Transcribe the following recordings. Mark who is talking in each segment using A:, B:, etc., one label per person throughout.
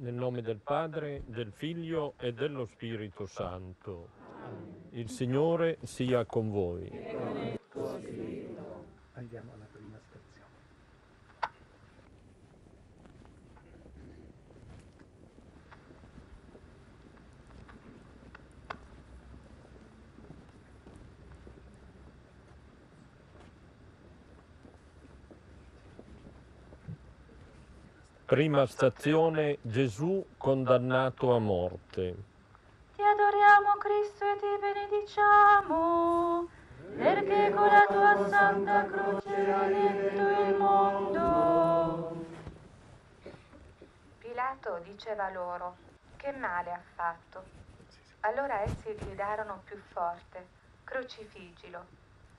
A: Nel nome del Padre, del Figlio e dello Spirito Santo. Il Signore sia con voi.
B: Andiamo alla prima stazione.
A: Prima stazione Gesù condannato a morte.
C: Ti adoriamo Cristo e ti benediciamo, perché con la tua santa croce hai redento il mondo.
D: Pilato diceva loro, che male ha fatto? Allora essi gridarono più forte, crocifiggilo.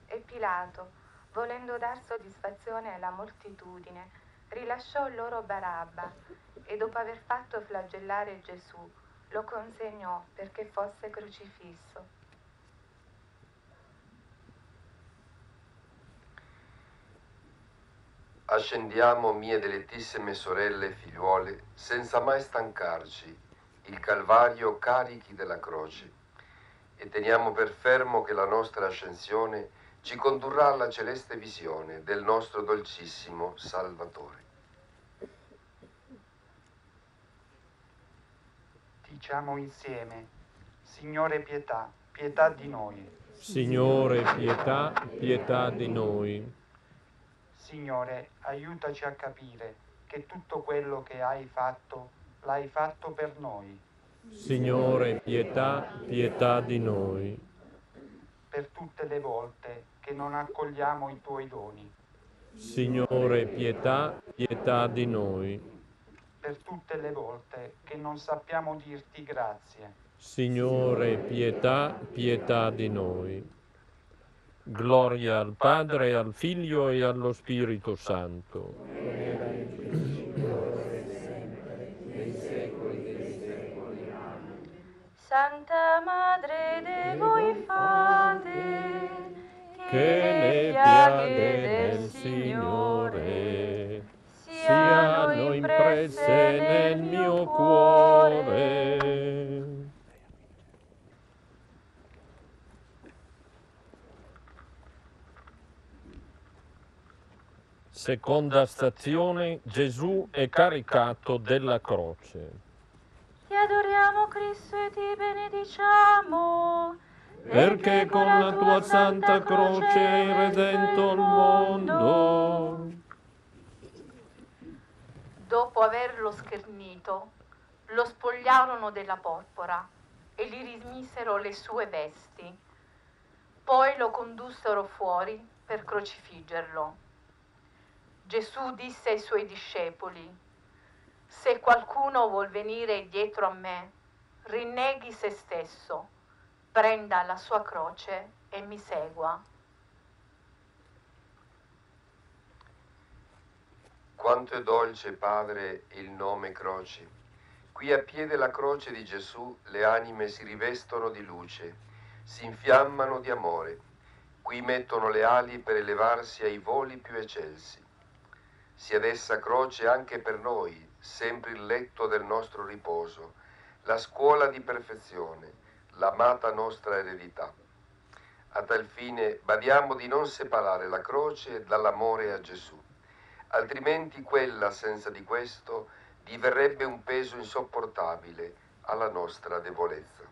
D: E Pilato, volendo dar soddisfazione alla moltitudine, rilasciò loro Barabba e dopo aver fatto flagellare Gesù, lo consegnò perché fosse crocifisso.
E: Ascendiamo, mie dilettissime sorelle e figliuole, senza mai stancarci, il Calvario carichi della croce, e teniamo per fermo che la nostra ascensione ci condurrà alla celeste visione del nostro dolcissimo Salvatore.
B: Diciamo insieme, Signore pietà, pietà di noi.
A: Signore, pietà, pietà di noi.
B: Signore, aiutaci a capire che tutto quello che hai fatto, l'hai fatto per noi,
A: Signore, pietà, pietà di noi.
B: Per tutte le volte che non accogliamo i tuoi doni,
A: Signore, pietà, pietà di noi.
B: per tutte le volte che non sappiamo dirti grazie,
A: Signore, pietà, pietà di noi. Gloria al Padre, al Figlio e allo Spirito Santo.
C: Santa Madre de voi fate,
A: Che le piaghe del Signore siano impresse nel mio cuore. Seconda stazione, Gesù è caricato della croce.
C: Ti adoriamo Cristo e ti benediciamo,
A: Perché con la tua santa croce hai redento il mondo.
F: Dopo averlo schernito, lo spogliarono della porpora e gli rimisero le sue vesti. Poi lo condussero fuori per crocifiggerlo. Gesù disse ai suoi discepoli, se qualcuno vuol venire dietro a me, rinneghi se stesso, prenda la sua croce e mi segua.
E: Quanto è dolce, Padre, il nome croce. Qui a piede la croce di Gesù le anime si rivestono di luce, si infiammano di amore. Qui mettono le ali per elevarsi ai voli più eccelsi. Sia dessa croce anche per noi, sempre il letto del nostro riposo, la scuola di perfezione, l'amata nostra eredità. A tal fine badiamo di non separare la croce dall'amore a Gesù altrimenti quella senza di questo diverrebbe un peso insopportabile alla nostra debolezza.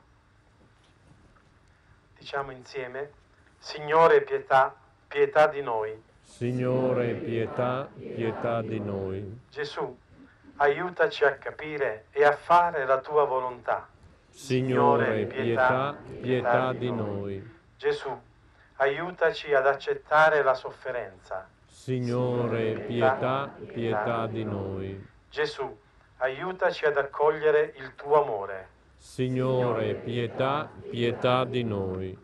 G: Diciamo insieme, Signore pietà, pietà di noi.
A: Signore, pietà, pietà di noi.
G: Gesù, aiutaci a capire e a fare la tua volontà.
A: Signore, pietà, pietà di noi.
G: Gesù, aiutaci ad accettare la sofferenza.
A: Signore, pietà, pietà di noi.
G: Gesù, aiutaci ad accogliere il tuo amore.
A: Signore, pietà, pietà di noi.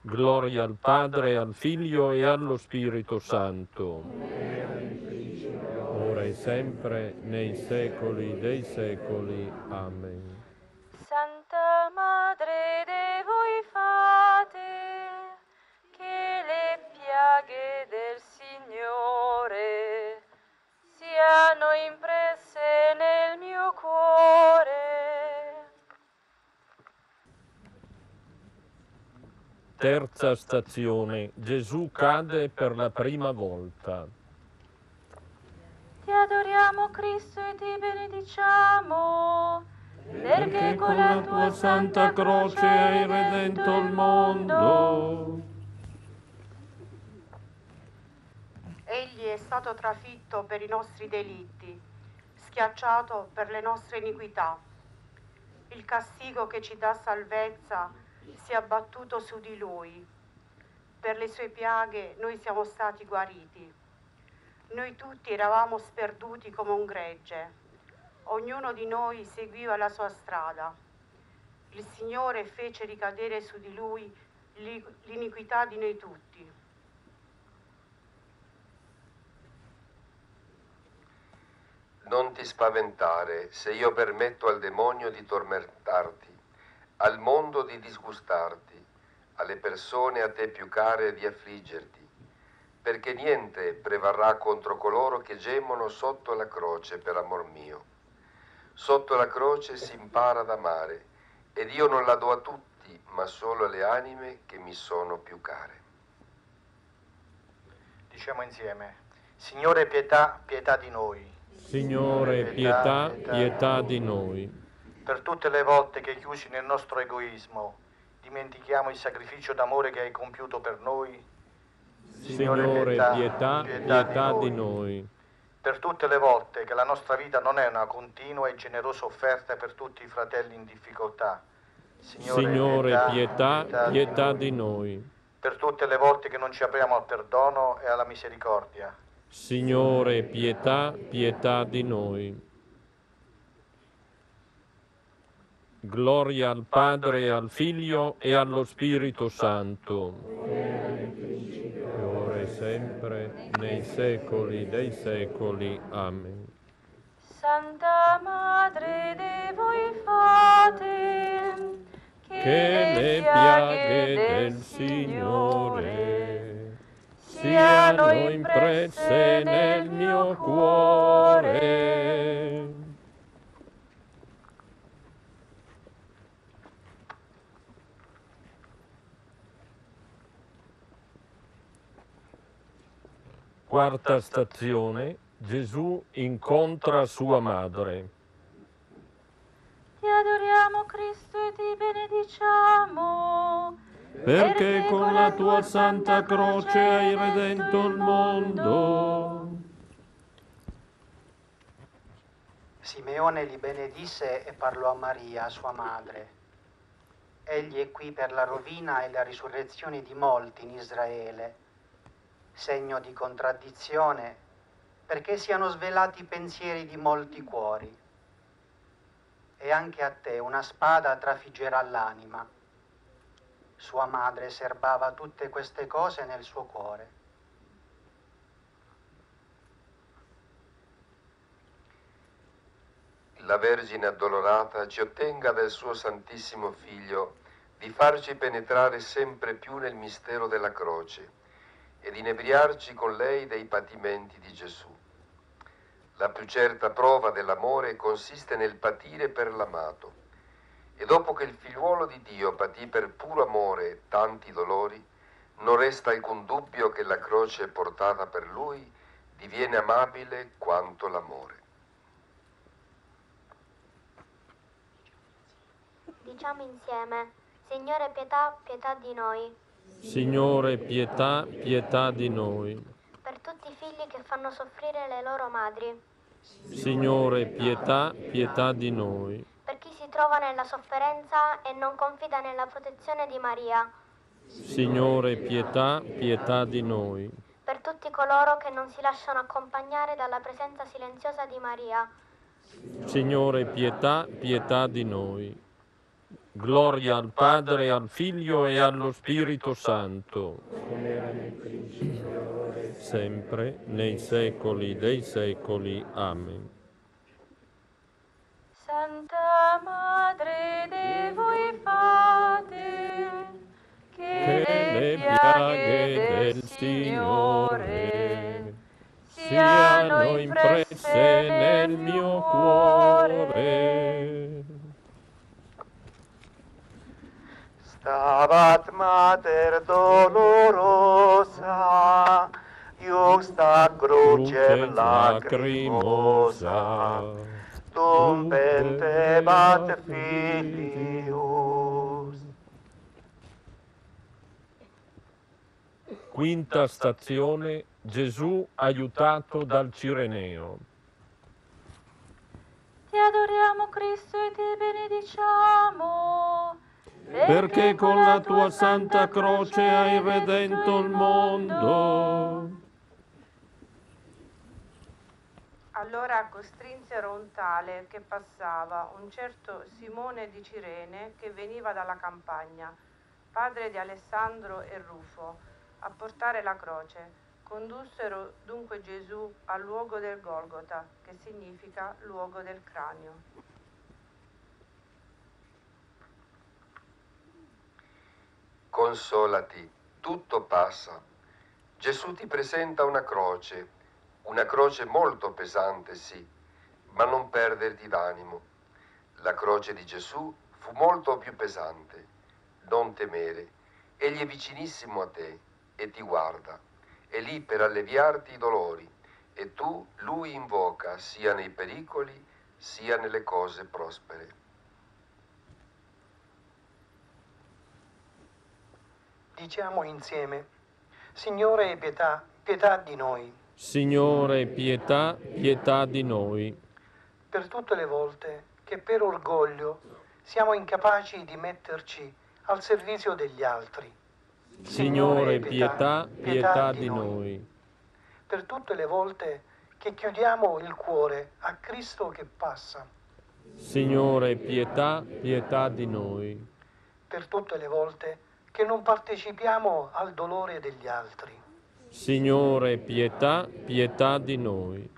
A: Gloria al Padre, al Figlio e allo Spirito Santo. Ora e sempre, nei secoli dei secoli. Amen.
C: Madre de voi fate che le piaghe del Signore siano impresse nel mio cuore.
A: Terza stazione. Gesù cade per la prima volta.
C: Ti adoriamo Cristo e ti benediciamo perché con la tua santa croce hai redento il mondo.
H: Egli è stato trafitto per i nostri delitti, schiacciato per le nostre iniquità. Il castigo che ci dà salvezza si è abbattuto su di lui. Per le sue piaghe noi siamo stati guariti. Noi tutti eravamo sperduti come un gregge. Ognuno di noi seguiva la sua strada. Il Signore fece ricadere su di lui l'i- l'iniquità di noi tutti.
E: Non ti spaventare se io permetto al demonio di tormentarti, al mondo di disgustarti, alle persone a te più care di affliggerti, perché niente prevarrà contro coloro che gemono sotto la croce per amor mio. Sotto la croce si impara ad amare, ed io non la do a tutti, ma solo alle anime che mi sono più care.
I: Diciamo insieme, Signore pietà, pietà di noi.
A: Signore, pietà, pietà di noi.
I: Per tutte le volte che chiusi nel nostro egoismo dimentichiamo il sacrificio d'amore che hai compiuto per noi.
A: Signore, pietà, pietà di noi.
I: Per tutte le volte che la nostra vita non è una continua e generosa offerta per tutti i fratelli in difficoltà.
A: Signore, pietà, pietà di noi.
I: Per tutte le volte che non ci apriamo al perdono e alla misericordia.
A: Signore, pietà, pietà di noi. Gloria al Padre, al Figlio e allo Spirito Santo. Sempre, nei secoli dei secoli. Amen.
C: Santa Madre de voi fate,
A: Che le piaghe del Signore siano impresse nel mio cuore. Quarta stazione. Gesù incontra sua madre.
C: Ti adoriamo Cristo e ti benediciamo,
A: Perché con la tua santa croce hai redento il mondo.
J: Simeone li benedisse e parlò a Maria, sua madre. Egli è qui per la rovina e la risurrezione di molti in Israele, segno di contraddizione, perché siano svelati i pensieri di molti cuori. E anche a te una spada trafiggerà l'anima. Sua madre serbava tutte queste cose nel suo cuore.
E: La Vergine addolorata ci ottenga dal suo Santissimo Figlio di farci penetrare sempre più nel mistero della croce ed inebriarci con lei dei patimenti di Gesù. La più certa prova dell'amore consiste nel patire per l'amato. E dopo che il figliuolo di Dio patì per puro amore tanti dolori, non resta alcun dubbio che la croce portata per lui diviene amabile quanto l'amore.
K: Diciamo insieme, Signore pietà, pietà di noi,
A: Signore, pietà, pietà di noi.
K: per tutti i figli che fanno soffrire le loro madri,
A: Signore, pietà, pietà di noi.
K: per chi si trova nella sofferenza e non confida nella protezione di Maria,
A: Signore, pietà, pietà di noi.
K: per tutti coloro che non si lasciano accompagnare dalla presenza silenziosa di Maria,
A: Signore, pietà, pietà di noi. Gloria al Padre, al Figlio e allo Spirito Santo. Sempre nei secoli dei secoli. Amen.
C: Santa Madre de voi fate,
A: Che le piaghe del Signore siano impresse nel mio cuore.
I: Stabat mater dolorosa, iuxta crucem
A: lacrimosa,
I: tum pentebat filius.
A: Quinta stazione, Gesù aiutato dal Cireneo.
C: Ti adoriamo Cristo e ti benediciamo.
A: Perché con la tua santa croce hai redento il mondo.
H: Allora costrinsero un tale che passava, un certo Simone di Cirene che veniva dalla campagna, padre di Alessandro e Rufo, a portare la croce. Condussero dunque Gesù al luogo del Golgota, che significa luogo del cranio.
E: Consolati, tutto passa. Gesù ti presenta una croce, una croce molto pesante, sì, ma non perderti d'animo. La croce di Gesù fu molto più pesante. Non temere, egli è vicinissimo a te e ti guarda. È lì per alleviarti i dolori e tu lui invoca sia nei pericoli sia nelle cose prospere.
J: Diciamo insieme, Signore pietà, pietà di noi,
A: Signore, pietà, pietà di noi.
J: per tutte le volte che per orgoglio siamo incapaci di metterci al servizio degli altri.
A: Signore, pietà, pietà di noi.
J: Per tutte le volte che chiudiamo il cuore a Cristo che passa.
A: Signore, pietà, pietà di noi.
J: Per tutte le volte che non partecipiamo al dolore degli altri.
A: Signore, pietà, pietà di noi.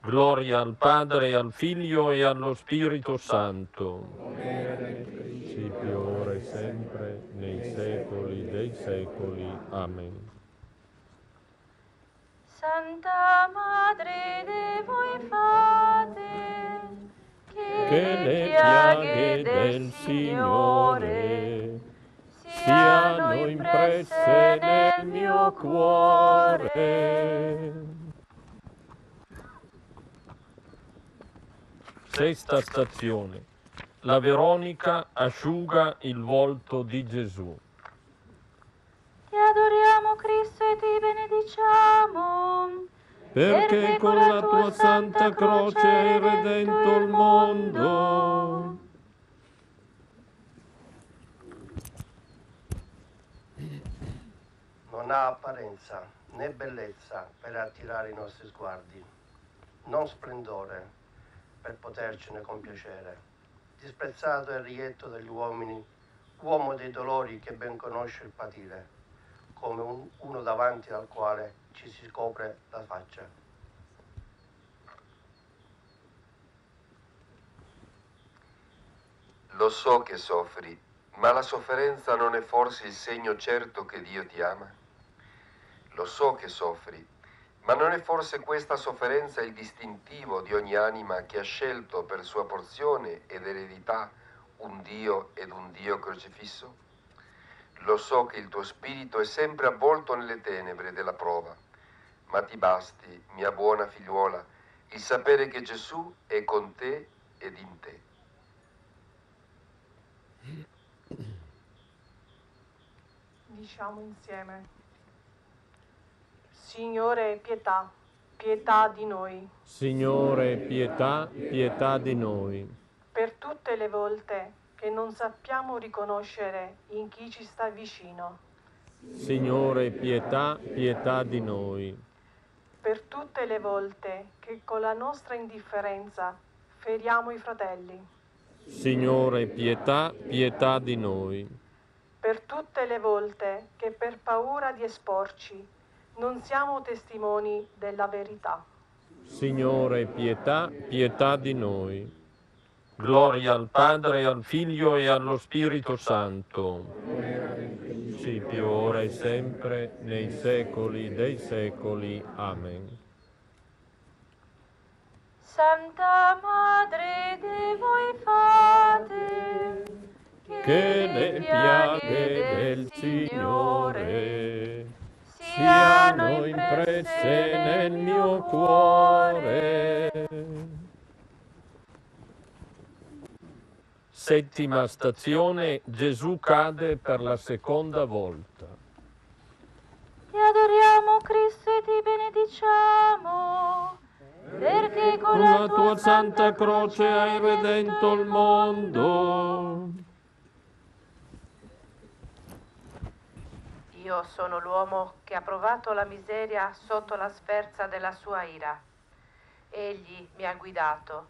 A: Gloria al Padre, al Figlio e allo Spirito Santo. Principio, ora e sempre, nei secoli dei secoli. Amen.
C: Santa Madre de voi fate,
A: Che le piaghe del Signore siano impresse nel mio cuore. Sesta stazione. La Veronica asciuga il volto di Gesù.
C: Ti adoriamo Cristo e ti benediciamo.
A: Perché con la tua santa croce hai redento il mondo.
L: Non ha apparenza né bellezza per attirare i nostri sguardi, non splendore per potercene compiacere. Disprezzato e rietto degli uomini, uomo dei dolori che ben conosce il patire, come un- uno davanti al quale ci si scopre la faccia.
E: Lo so che soffri, ma la sofferenza non è forse il segno certo che Dio ti ama? Lo so che soffri, ma non è forse questa sofferenza il distintivo di ogni anima che ha scelto per sua porzione ed eredità un Dio ed un Dio crocifisso? Lo so che il tuo spirito è sempre avvolto nelle tenebre della prova, ma ti basti, mia buona figliuola, il sapere che Gesù è con te ed in te.
H: Diciamo insieme. Signore, pietà, pietà di noi.
A: Signore, pietà, pietà di noi.
H: Per tutte le volte che non sappiamo riconoscere in chi ci sta vicino.
A: Signore, pietà, pietà di noi.
H: Per tutte le volte che con la nostra indifferenza feriamo i fratelli.
A: Signore, pietà, pietà di noi.
H: Per tutte le volte che per paura di esporci non siamo testimoni della verità.
A: Signore, pietà, pietà di noi. Gloria al Padre, al Figlio e allo Spirito Santo. Principio, ora e sempre, nei secoli dei secoli. Amen.
C: Santa Madre de voi fate,
A: Che le piaghe del Signore siano impresse nel mio cuore. Settima stazione, Gesù cade per la seconda volta.
C: Ti adoriamo Cristo e ti benediciamo, perché
A: Con la tua santa croce hai redento il mondo.
D: Io sono l'uomo che ha provato la miseria sotto la sferza della sua ira. Egli mi ha guidato,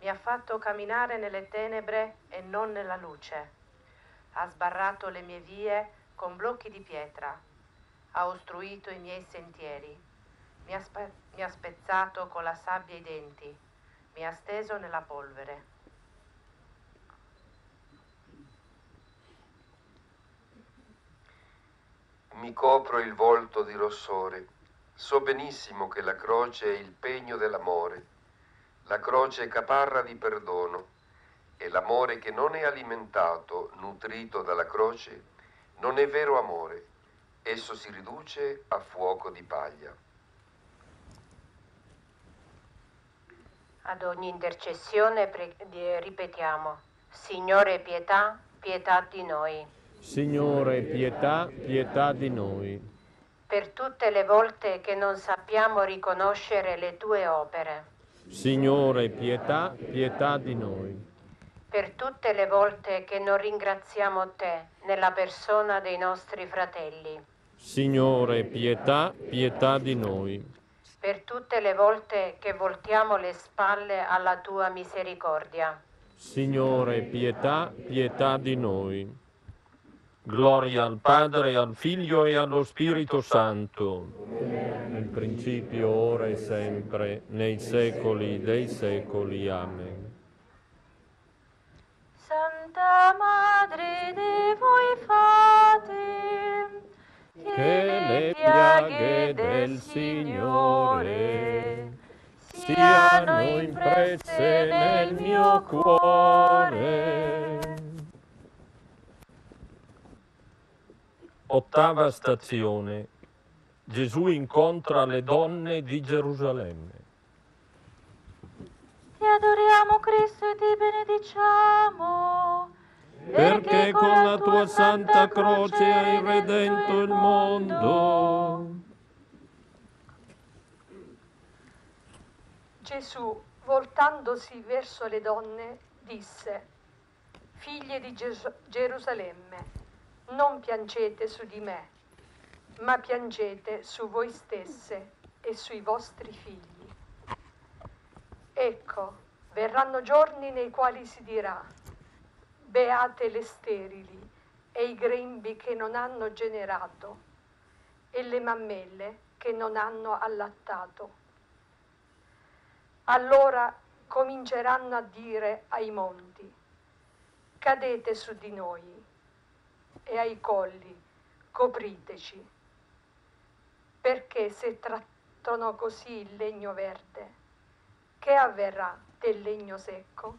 D: mi ha fatto camminare nelle tenebre e non nella luce. Ha sbarrato le mie vie con blocchi di pietra, ha ostruito i miei sentieri, mi ha, spe- mi ha spezzato con la sabbia i denti, mi ha steso nella polvere.
E: Mi copro il volto di rossore. So benissimo che la croce è il pegno dell'amore. La croce è caparra di perdono e l'amore che non è alimentato, nutrito dalla croce, non è vero amore. Esso si riduce a fuoco di paglia.
M: Ad ogni intercessione ripetiamo, Signore pietà, pietà di noi.
A: Signore, pietà, pietà di noi.
M: Per tutte le volte che non sappiamo riconoscere le tue opere,
A: Signore, pietà, pietà di noi.
M: per tutte le volte che non ringraziamo te nella persona dei nostri fratelli,
A: Signore, pietà, pietà di noi.
M: per tutte le volte che voltiamo le spalle alla tua misericordia,
A: Signore, pietà, pietà di noi. Gloria al Padre, al Figlio e allo Spirito Santo, nel principio, ora e sempre, nei secoli dei secoli. Amen.
C: Santa Madre de voi fate,
A: Che le piaghe del Signore siano impresse nel mio cuore. Ottava stazione. Gesù incontra le donne di Gerusalemme.
C: Ti adoriamo Cristo e ti benediciamo,
A: Perché con la tua santa croce hai redento il mondo.
N: Gesù, voltandosi verso le donne, disse, Figlie di Ges- Gerusalemme, non piangete su di me, ma piangete su voi stesse e sui vostri figli. Ecco, verranno giorni nei quali si dirà, beate le sterili e i grembi che non hanno generato e le mammelle che non hanno allattato. Allora cominceranno a dire ai monti, cadete su di noi, e ai colli, copriteci, perché se trattano così il legno verde, che avverrà del legno secco?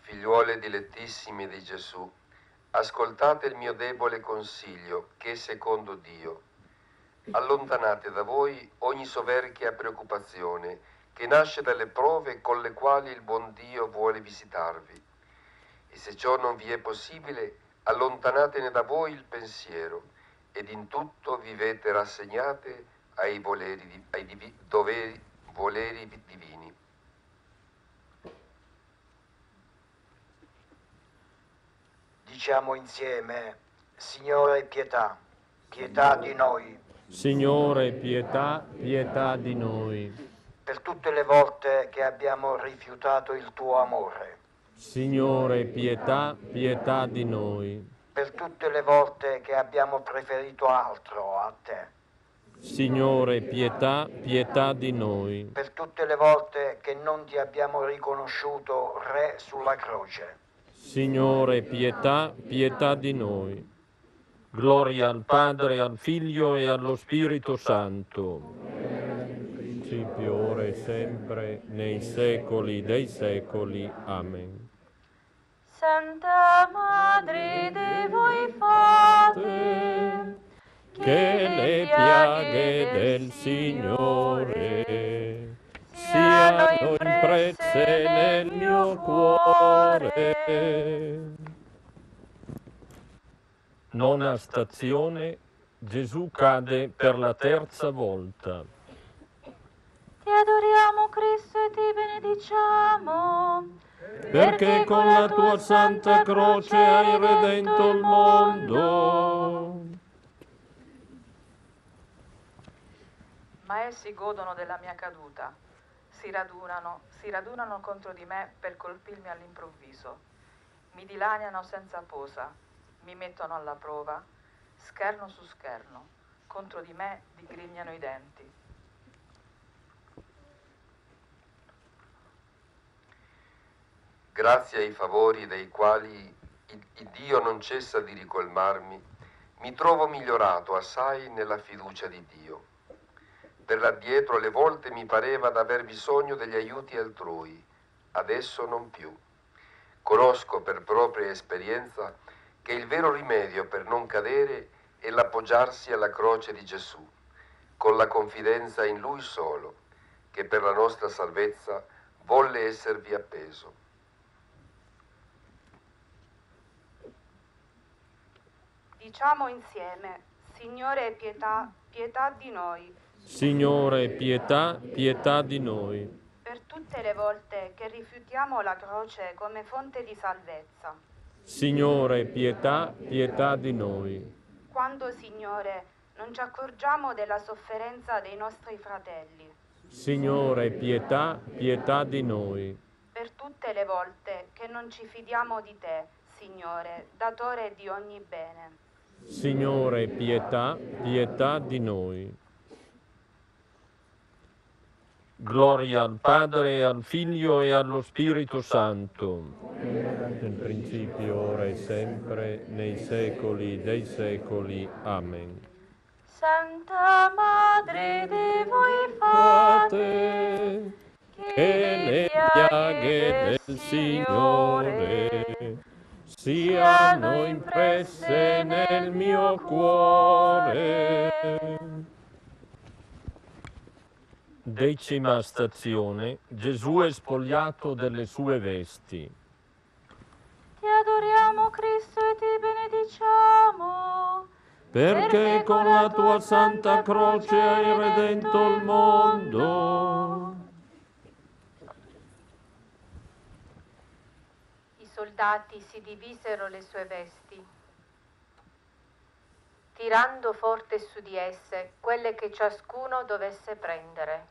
E: Figliuole dilettissime di Gesù, ascoltate il mio debole consiglio, che secondo Dio. Allontanate da voi ogni soverchia preoccupazione che nasce dalle prove con le quali il buon Dio vuole visitarvi. E se ciò non vi è possibile, allontanatene da voi il pensiero ed in tutto vivete rassegnate ai, voleri, ai divi- doveri, voleri divini.
I: Diciamo insieme, Signore pietà, pietà di noi,
A: Signore, pietà, pietà di noi.
I: Per tutte le volte che abbiamo rifiutato il tuo amore,
A: Signore, pietà, pietà di noi.
I: per tutte le volte che abbiamo preferito altro a te,
A: Signore, pietà, pietà di noi.
I: per tutte le volte che non ti abbiamo riconosciuto Re sulla croce,
A: Signore, pietà, pietà di noi. Gloria al Padre, al Figlio e allo Spirito Santo. Principio, ora e sempre, nei secoli dei secoli. Amen.
C: Santa Madre de voi fate,
A: che le piaghe del Signore siano impresse nel mio cuore. Nona stazione, Gesù cade per la terza volta.
C: Ti adoriamo Cristo e ti benediciamo.
A: Perché con la tua santa croce hai redento il mondo.
O: Ma essi godono della mia caduta, si radunano, si radunano contro di me per colpirmi all'improvviso, mi dilaniano senza posa, mi mettono alla prova, scherno su scherno, contro di me digrignano i denti.
E: Grazie ai favori dei quali il, Dio non cessa di ricolmarmi, mi trovo migliorato assai nella fiducia di Dio. Per l'addietro alle volte mi pareva d'aver bisogno degli aiuti altrui, adesso non più. Conosco per propria esperienza che il vero rimedio per non cadere è l'appoggiarsi alla croce di Gesù, con la confidenza in Lui solo, che per la nostra salvezza volle esservi appeso.
H: Diciamo insieme, Signore pietà, pietà di noi,
A: Signore, pietà, pietà di noi.
H: per tutte le volte che rifiutiamo la croce come fonte di salvezza.
A: Signore, pietà, pietà di noi.
H: Quando, Signore, non ci accorgiamo della sofferenza dei nostri fratelli.
A: Signore, pietà, pietà di noi.
H: Per tutte le volte che non ci fidiamo di te, Signore, datore di ogni bene.
A: Signore, pietà, pietà di noi. Gloria al Padre, al Figlio e allo Spirito Santo, nel principio, ora e sempre, nei secoli dei secoli. Amen.
C: Santa Madre de voi fate,
A: Che le piaghe del Signore siano impresse nel mio cuore. Decima stazione. Gesù è spogliato delle sue vesti.
C: Ti adoriamo Cristo e ti benediciamo.
A: Perché con la tua santa croce hai redento il mondo.
M: I soldati si divisero le sue vesti, tirando forte su di esse quelle che ciascuno dovesse prendere.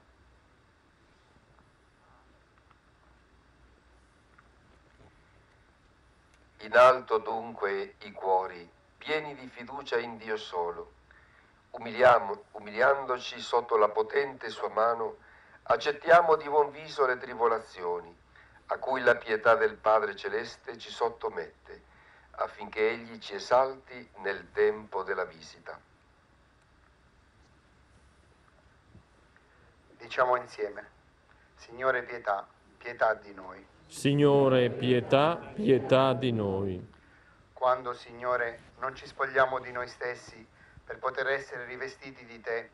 E: In alto dunque i cuori, pieni di fiducia in Dio solo. Umiliamo, umiliandoci sotto la potente sua mano, accettiamo di buon viso le tribolazioni, a cui la pietà del Padre Celeste ci sottomette, affinché Egli ci esalti nel tempo della visita.
I: Diciamo insieme, Signore pietà, pietà di noi.
A: Signore, pietà, pietà di noi.
I: Quando, Signore, non ci spogliamo di noi stessi per poter essere rivestiti di Te,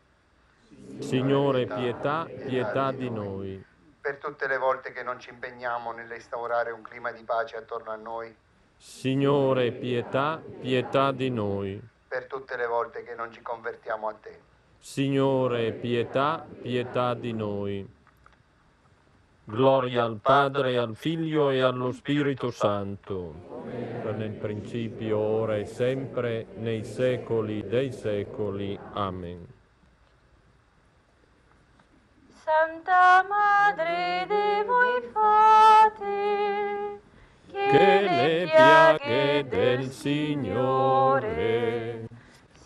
A: Signore, pietà, pietà di noi.
I: Per tutte le volte che non ci impegniamo nell'instaurare un clima di pace attorno a noi,
A: Signore, pietà, pietà di noi.
I: per tutte le volte che non ci convertiamo a Te.
A: Signore, pietà, pietà di noi. Gloria al Padre, al Figlio e allo Spirito Santo, nel principio, ora e sempre, nei secoli dei secoli. Amen.
C: Santa Madre de voi fate,
A: Che le piaghe del Signore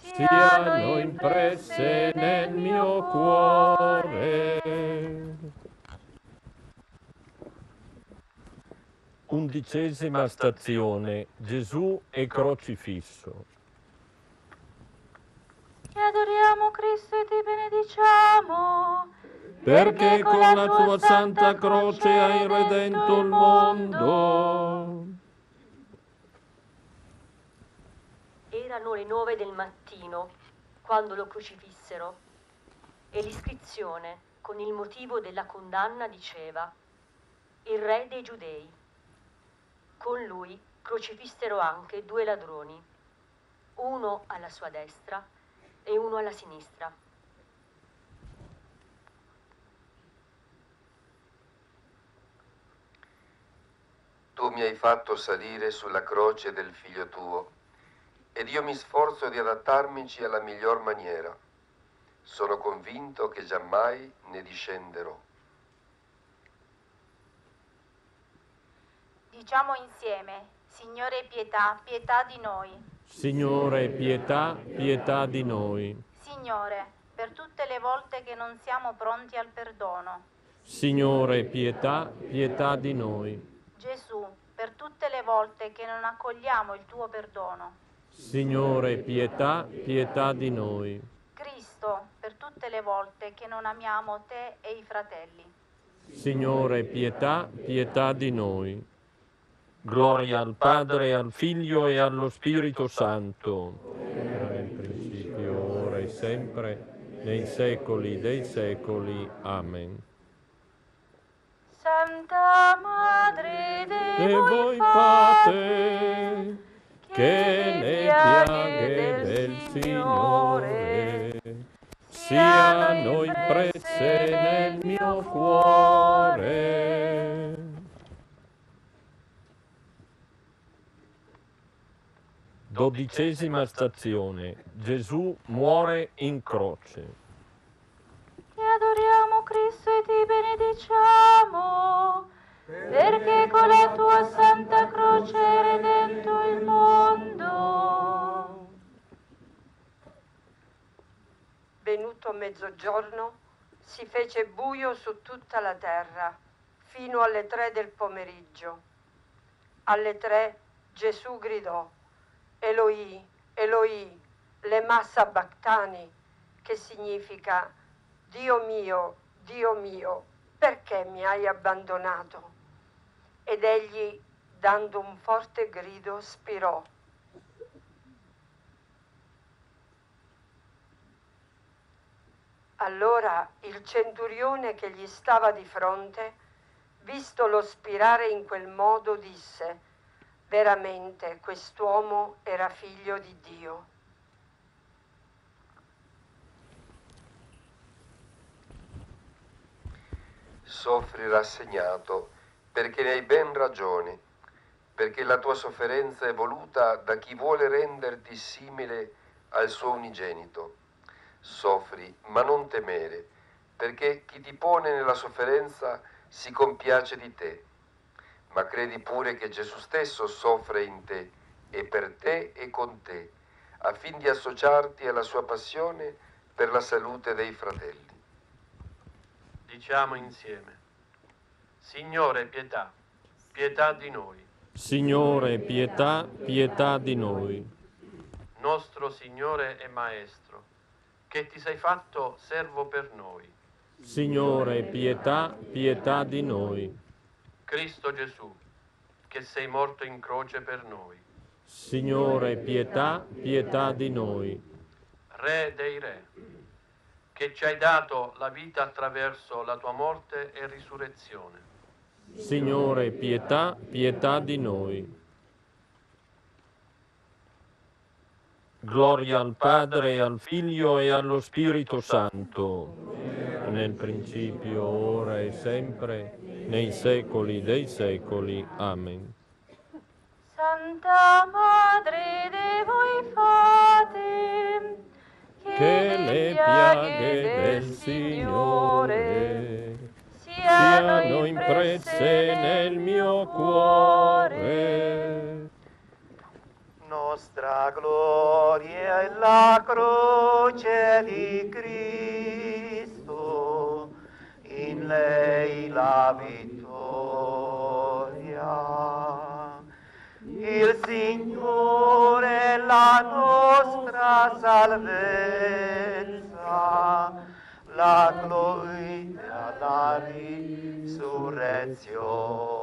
A: siano impresse nel mio cuore. Undicesima stazione. Gesù è crocifisso.
C: Ti adoriamo Cristo e ti benediciamo
A: perché con la tua santa croce hai redento il mondo.
P: Erano le nove del mattino quando lo crocifissero e l'iscrizione con il motivo della condanna diceva il re dei giudei. Con lui crocifissero anche due ladroni, uno alla sua destra e uno alla sinistra.
E: Tu mi hai fatto salire sulla croce del figlio tuo ed io mi sforzo di adattarmici alla miglior maniera. Sono convinto che giammai ne discenderò.
H: Diciamo insieme, Signore pietà, pietà di noi.
A: Signore pietà, pietà di noi.
H: Signore, per tutte le volte che non siamo pronti al perdono.
A: Signore pietà, pietà di noi.
H: Gesù, per tutte le volte che non accogliamo il tuo perdono.
A: Signore pietà, pietà di noi.
H: Cristo, per tutte le volte che non amiamo te e i fratelli.
A: Signore pietà, pietà di noi. Gloria al Padre, al Figlio e allo Spirito Santo. Era nel principio, ora e sempre, nei secoli dei secoli. Amen.
C: Santa Madre
A: E
C: de
A: voi fate che le piaghe del Signore siano impresse nel mio cuore. Dodicesima stazione. Gesù muore in croce.
C: Ti adoriamo
Q: Mezzogiorno, si fece buio su tutta la terra, fino alle tre del pomeriggio. Alle tre Gesù gridò, Eloi, Eloi, le massa bactani, che significa Dio mio, Dio mio, perché mi hai abbandonato? Ed egli, dando un forte grido, spirò. Allora il centurione che gli stava di fronte, vistolo spirare in quel modo, disse, veramente quest'uomo era figlio di Dio.
E: Soffri rassegnato perché ne hai ben ragione, perché la tua sofferenza è voluta da chi vuole renderti simile al suo unigenito. Soffri, ma non temere, perché chi ti pone nella sofferenza si compiace di te. Ma credi pure che Gesù stesso soffre in te e per te e con te, affin di associarti alla sua passione per la salute dei fratelli.
R: Diciamo insieme. Signore pietà, pietà di noi.
A: Signore pietà, pietà di noi.
R: Nostro Signore e Maestro, che ti sei fatto servo per noi.
A: Signore pietà, pietà di noi.
R: Cristo Gesù, che sei morto in croce per noi.
A: Signore pietà, pietà di noi.
R: Re dei Re, che ci hai dato la vita attraverso la tua morte e risurrezione.
A: Signore pietà, pietà di noi. Gloria al Padre, al Figlio e allo Spirito Santo, nel principio, ora e sempre, nei secoli dei secoli. Amen.
C: Santa Madre de voi fate,
A: Che le piaghe del Signore siano impresse nel mio cuore.
S: Nostra gloria è la croce di Cristo, in lei la vittoria. Il Signore è la nostra salvezza, la gloria, la risurrezione.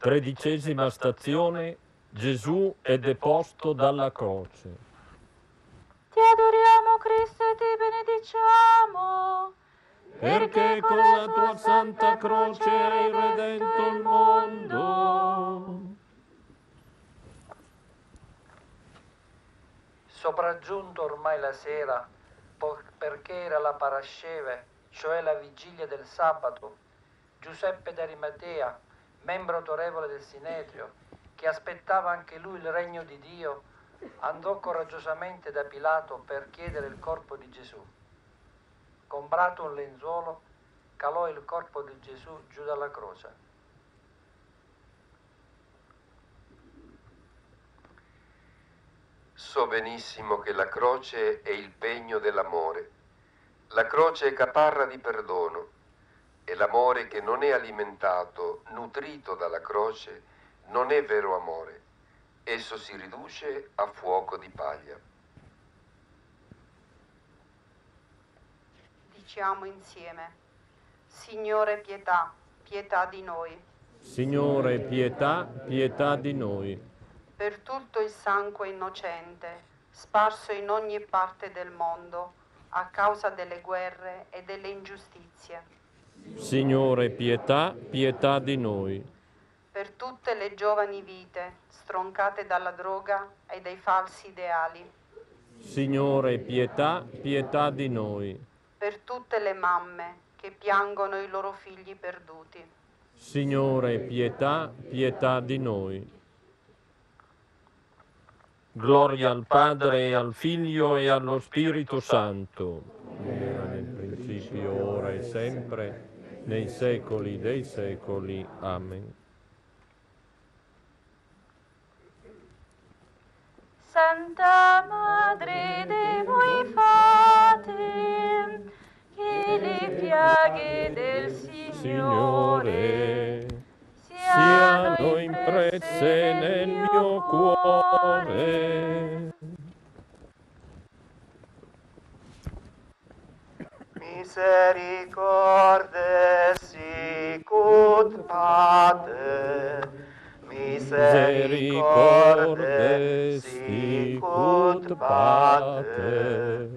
A: Tredicesima stazione, Gesù è deposto dalla croce.
C: Ti adoriamo Cristo e ti benediciamo.
A: Perché con la tua santa croce hai redento il mondo.
T: Sopraggiunto ormai la sera, perché era la parasceve, cioè la vigilia del sabato, Giuseppe d'Arimatea, membro autorevole del Sinedrio, che aspettava anche lui il regno di Dio, andò coraggiosamente da Pilato per chiedere il corpo di Gesù. Comprato un lenzuolo, calò il corpo di Gesù giù dalla croce.
E: So benissimo che la croce è il pegno dell'amore. La croce è caparra di perdono e l'amore che non è alimentato, nutrito dalla croce, non è vero amore. Esso si riduce a fuoco di paglia.
H: Diciamo insieme, Signore pietà, pietà di noi.
A: Signore, pietà, pietà di noi.
H: Per tutto il sangue innocente, sparso in ogni parte del mondo, a causa delle guerre e delle ingiustizie.
A: Signore, pietà, pietà di noi.
H: Per tutte le giovani vite, stroncate dalla droga e dai falsi ideali.
A: Signore, pietà, pietà di noi.
H: Per tutte le mamme che piangono i loro figli perduti.
A: Signore, pietà, pietà di noi. Gloria al Padre e al Figlio e allo Spirito Santo, come era nel principio, ora e sempre, nei secoli dei secoli. Amen.
C: Santa Madre de voi fate, che le piaghe del Signore
A: siano impresse nel mio cuore.
I: Misericorde sicut Pater,
A: Misericorde sicut Pater.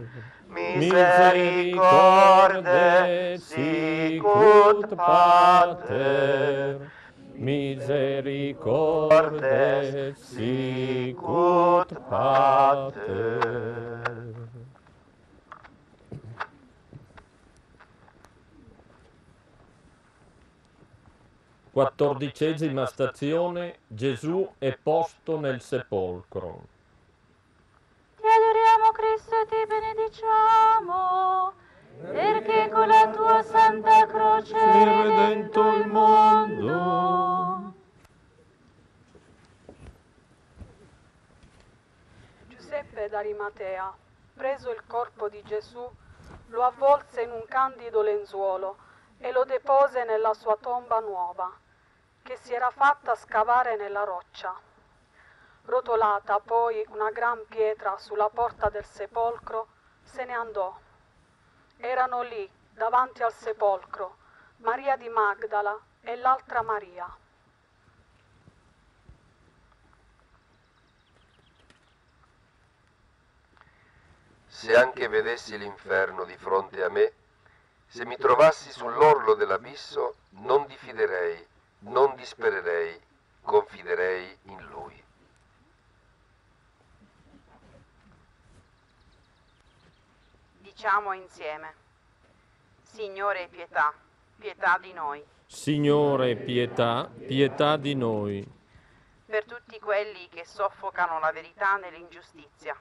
A: Misericorde sicut Pater. Misericorde sicut. Quattordicesima stazione, Gesù è posto nel sepolcro.
C: Ti adoriamo Cristo e ti benediciamo, perché con la tua santa croce hai redento il mondo.
U: Giuseppe d'Arimatea, preso il corpo di Gesù, lo avvolse in un candido lenzuolo e lo depose nella sua tomba nuova, che si era fatta scavare nella roccia. Rotolata poi una gran pietra sulla porta del sepolcro, se ne andò. Erano lì, davanti al sepolcro, Maria di Magdala e l'altra Maria.
E: Se anche vedessi l'inferno di fronte a me, se mi trovassi sull'orlo dell'abisso, non diffiderei, non dispererei, confiderei in Lui.
H: Diciamo insieme, Signore pietà, pietà di noi.
A: Signore, pietà, pietà di noi.
H: Per tutti quelli che soffocano la verità nell'ingiustizia.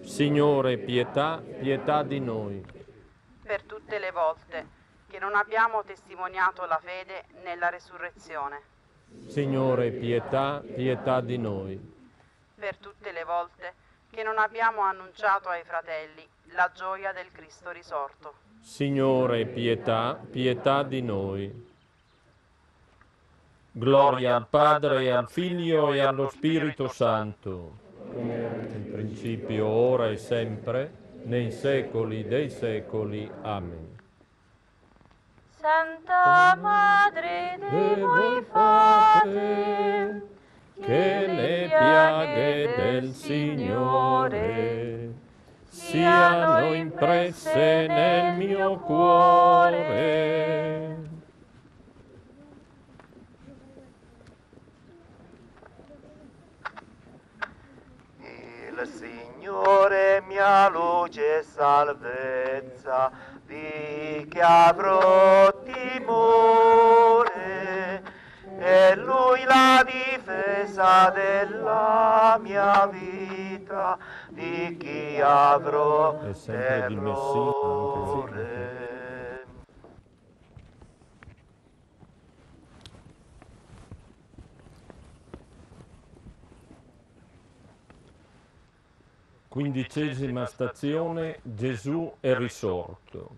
A: Signore, pietà, pietà di noi.
H: Per tutte le volte che non abbiamo testimoniato la fede nella resurrezione.
A: Signore, pietà, pietà di noi.
H: Per tutte le volte che non abbiamo annunciato ai fratelli la gioia del Cristo risorto.
A: Signore, pietà, pietà di noi. Gloria al Padre, e al Figlio e allo Spirito Santo, come era nel principio, ora e sempre, nei secoli dei secoli. Amen.
C: Santa Madre di voi fate,
A: che le piaghe del Signore siano impresse nel mio cuore.
S: Il Signore mia luce e salvezza, di che avrò timore, è Lui la difesa della mia vita, di chi avrò
A: È sempre di Messina. Quindicesima stazione, Gesù è risorto.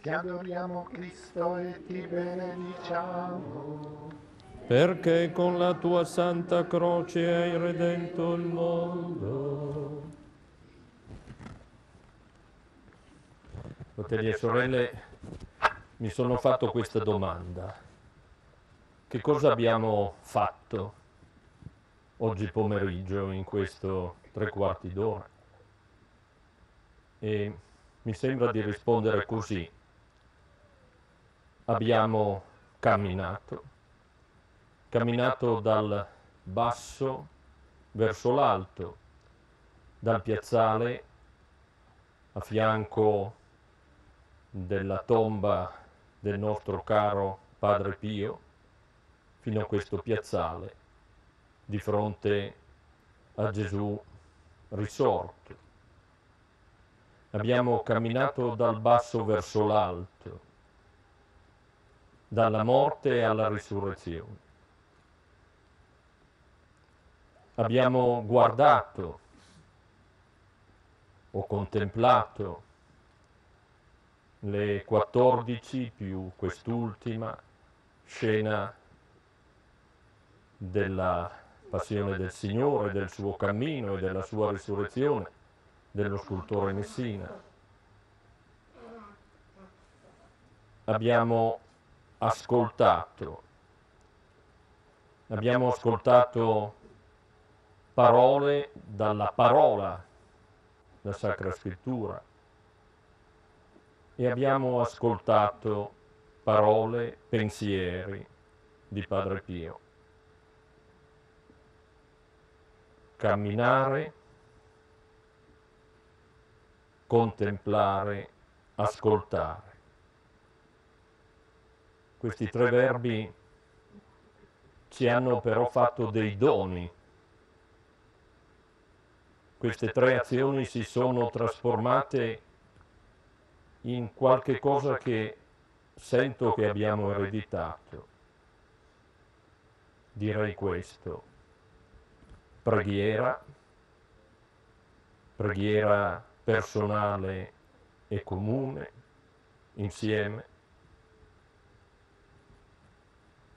L: Ti adoriamo Cristo e ti benediciamo.
A: Perché con la tua santa croce hai redento il mondo. Fratelli e sorelle, mi sono fatto questa domanda. Che cosa abbiamo fatto oggi pomeriggio in questo tre quarti d'ora? E mi sembra di rispondere così. Abbiamo camminato, camminato dal basso verso l'alto, dal piazzale a fianco della tomba del nostro caro Padre Pio, fino a questo piazzale, di fronte a Gesù risorto. Abbiamo camminato dal basso verso l'alto, dalla morte alla risurrezione. Abbiamo guardato o contemplato le 14 più quest'ultima scena della passione del Signore, del suo cammino e della sua risurrezione dello scultore Messina. Abbiamo ascoltato, abbiamo ascoltato parole dalla parola, la Sacra Scrittura, e abbiamo ascoltato parole, pensieri di Padre Pio. Camminare, contemplare, ascoltare. Questi tre verbi ci hanno però fatto dei doni. Queste tre azioni si sono trasformate in qualche cosa che sento che abbiamo ereditato. Direi questo. Preghiera, preghiera personale e comune, insieme.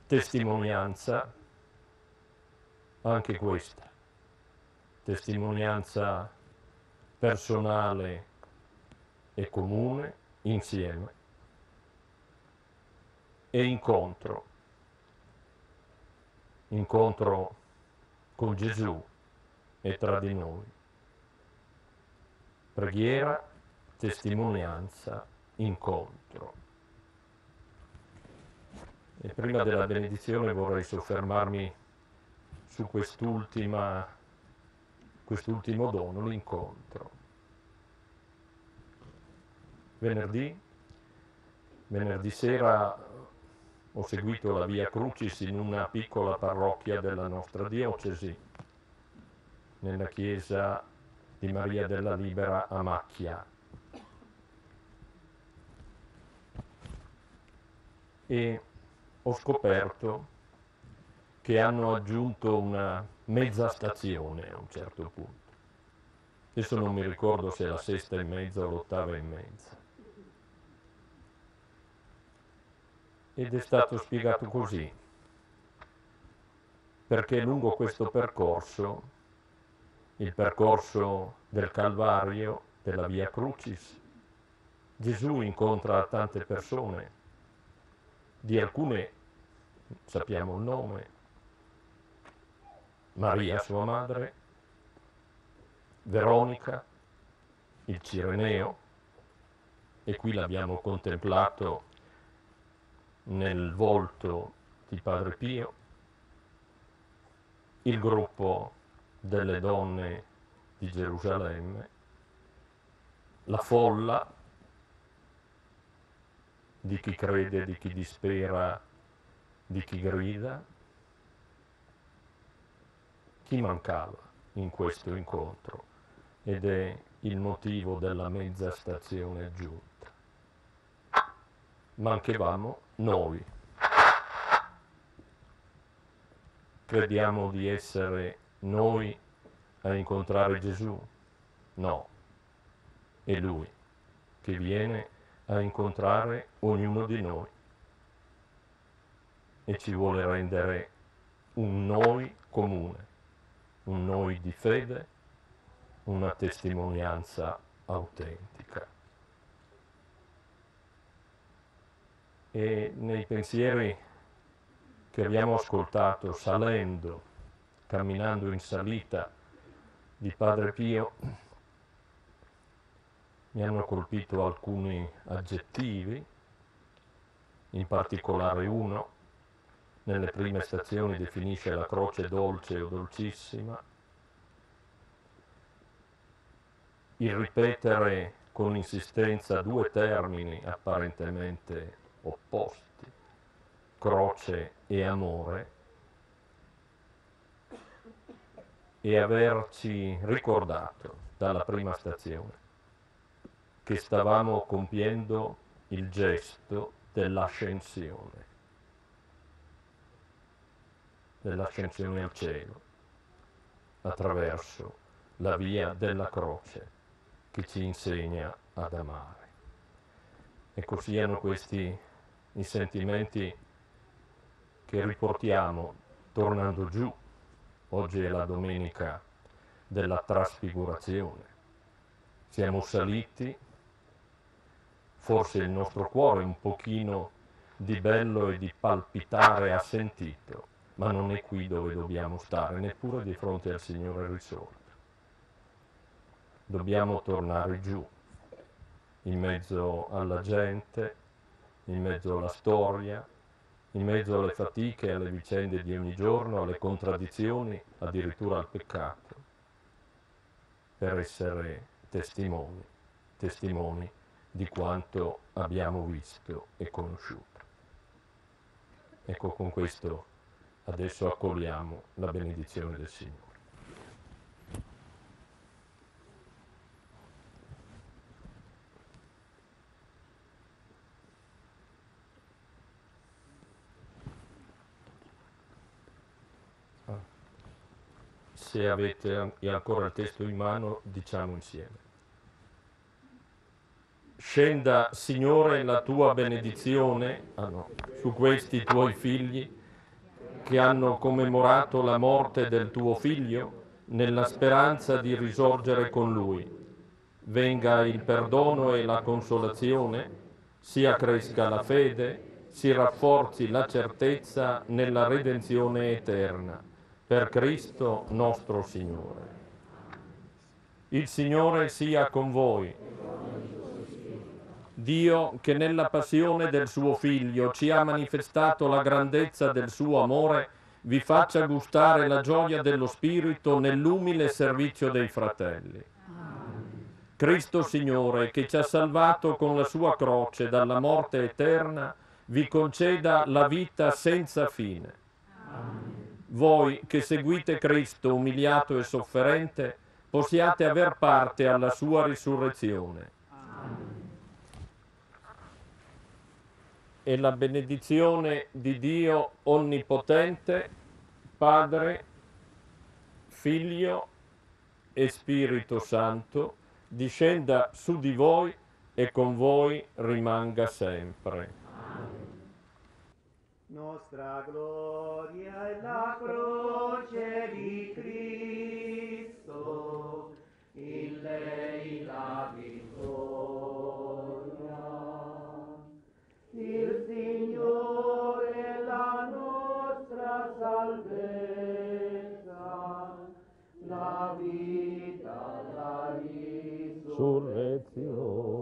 A: Testimonianza, anche questa. Testimonianza personale e comune insieme e incontro, incontro con Gesù e tra di noi. Preghiera, testimonianza, incontro. E prima della benedizione vorrei soffermarmi su quest'ultima, quest'ultimo dono, l'incontro. Venerdì, venerdì sera ho seguito la Via Crucis in una piccola parrocchia della nostra diocesi, nella chiesa di Maria della Libera a Macchia. E ho scoperto che hanno aggiunto una mezza stazione a un certo punto. Adesso non mi ricordo se è la sesta e mezza o l'ottava e mezza. ed è stato spiegato così, perché lungo questo percorso, il percorso del Calvario, della Via Crucis, Gesù incontra tante persone, di alcune sappiamo il nome, Maria sua madre, Veronica, il Cireneo, e qui l'abbiamo contemplato nel volto di Padre Pio, il gruppo delle donne di Gerusalemme, la folla di chi crede, di chi dispera, di chi grida, chi mancava in questo incontro ed è il motivo della mezza stazione aggiunta. Manchevamo noi. Crediamo di essere noi a incontrare Gesù? No, è Lui che viene a incontrare ognuno di noi e ci vuole rendere un noi comune, un noi di fede, una testimonianza autentica. E nei pensieri che abbiamo ascoltato salendo, camminando in salita di Padre Pio, mi hanno colpito alcuni aggettivi, in particolare uno, nelle prime stazioni definisce la croce dolce o dolcissima, il ripetere con insistenza due termini apparentemente opposti, croce e amore, e averci ricordato dalla prima stazione che stavamo compiendo il gesto dell'ascensione, dell'ascensione al cielo, attraverso la via della croce che ci insegna ad amare. Ecco, siano questi i sentimenti che riportiamo tornando giù. Oggi è la domenica della trasfigurazione. Siamo saliti forse il nostro cuore un pochino di bello e di palpitare ha sentito, ma non è qui dove dobbiamo stare, neppure di fronte al Signore risorto. Dobbiamo tornare giù, in mezzo alla gente, in mezzo alla storia, in mezzo alle fatiche, alle vicende di ogni giorno, alle contraddizioni, addirittura al peccato, per essere testimoni, testimoni di quanto abbiamo visto e conosciuto. Ecco, con questo adesso accogliamo la benedizione del Signore. Se avete ancora il testo in mano, diciamo insieme. Scenda, Signore, la tua benedizione ah no, su questi tuoi figli che hanno commemorato la morte del tuo figlio nella speranza di risorgere con lui. Venga il perdono e la consolazione, sia cresca la fede, si rafforzi la certezza nella redenzione eterna. Per Cristo nostro Signore. Il Signore sia con voi. Dio che nella passione del suo Figlio ci ha manifestato la grandezza del suo amore, vi faccia gustare la gioia dello Spirito nell'umile servizio dei fratelli. Cristo Signore, che ci ha salvato con la sua croce dalla morte eterna, vi conceda la vita senza fine. Voi che seguite Cristo umiliato e sofferente, possiate aver parte alla sua risurrezione e la benedizione di Dio Onnipotente, Padre, Figlio e Spirito Santo, discenda su di voi e con voi rimanga sempre.
S: Nostra gloria è la croce di Cristo,
A: la vita, la risurrezione.